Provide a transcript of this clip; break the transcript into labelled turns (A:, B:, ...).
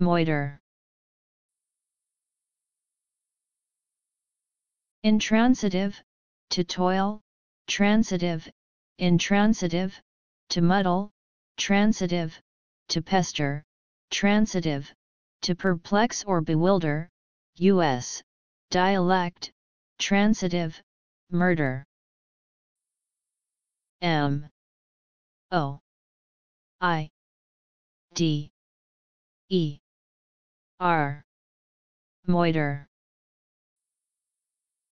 A: moider. Intransitive, to toil, transitive, intransitive, to muddle, transitive, to pester, transitive, to perplex or bewilder, U.S. dialect, transitive, murder. M. O. I. D. E R. Moider